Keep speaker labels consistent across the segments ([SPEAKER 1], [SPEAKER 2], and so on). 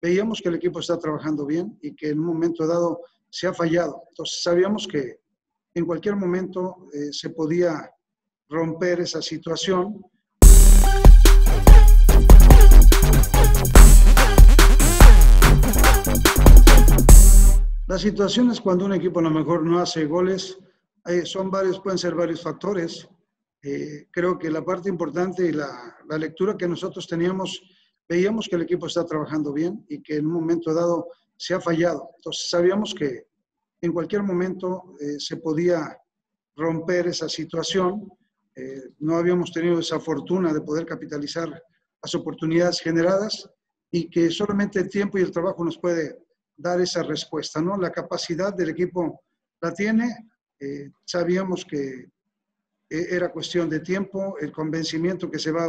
[SPEAKER 1] veíamos que el equipo está trabajando bien y que en un momento dado se ha fallado. Entonces sabíamos que en cualquier momento eh, se podía romper esa situación. Las situaciones cuando un equipo a lo mejor no hace goles eh, son varios, pueden ser varios factores. Eh, creo que la parte importante y la, la, lectura que nosotros teníamos, veíamos que el equipo está trabajando bien y que en un momento dado se ha fallado. Entonces sabíamos que en cualquier momento eh, se podía romper esa situación. no habíamos tenido esa fortuna de poder capitalizar las oportunidades generadas y que solamente el tiempo y el trabajo nos puede dar esa respuesta, ¿no? La capacidad del equipo la tiene, eh, sabíamos que eh, era cuestión de tiempo, el convencimiento que se va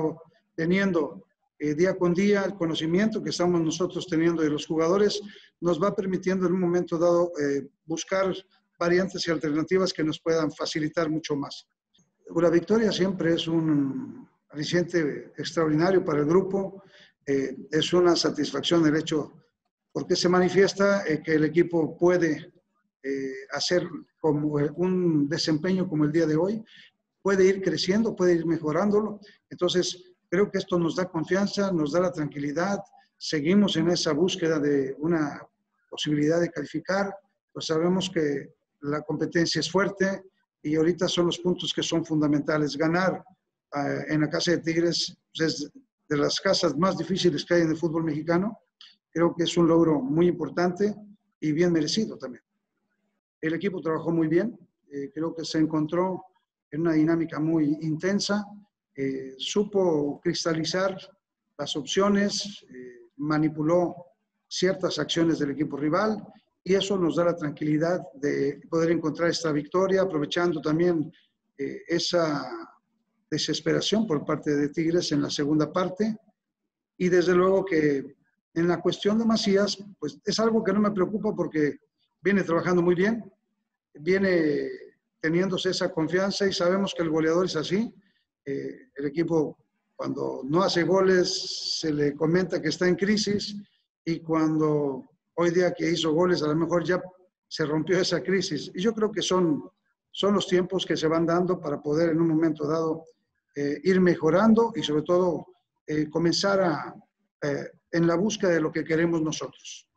[SPEAKER 1] teniendo eh, día con día, el conocimiento que estamos nosotros teniendo de los jugadores, nos va permitiendo en un momento dado buscar variantes y alternativas que nos puedan facilitar mucho más. La victoria siempre es un aliciente extraordinario para el grupo, es una satisfacción el hecho porque se manifiesta eh, que el equipo puede eh, hacer como un desempeño como el día de hoy, puede ir creciendo, puede ir mejorándolo. Entonces, creo que esto nos da confianza, nos da la tranquilidad, seguimos en esa búsqueda de una posibilidad de calificar, pues sabemos que la competencia es fuerte y ahorita son los puntos que son fundamentales. Ganar eh, en la Casa de Tigres pues, es de las casas más difíciles que hay en el fútbol mexicano Creo que es un logro muy importante y bien merecido también. El equipo trabajó muy bien, eh, creo que se encontró en una dinámica muy intensa, eh, supo cristalizar las opciones, eh, manipuló ciertas acciones del equipo rival y eso nos da la tranquilidad de poder encontrar esta victoria, aprovechando también esa desesperación por parte de Tigres en la segunda parte y desde luego que en la cuestión de Macías, pues es algo que no me preocupa porque viene trabajando muy bien, viene teniéndose esa confianza y sabemos que el goleador es así. Eh, el equipo cuando no hace goles se le comenta que está en crisis y cuando hoy día que hizo goles a lo mejor ya se rompió esa crisis. Y yo creo que son, son los tiempos que se van dando para poder en un momento dado eh, ir mejorando y sobre todo eh, comenzar a, en la búsqueda de lo que queremos nosotros.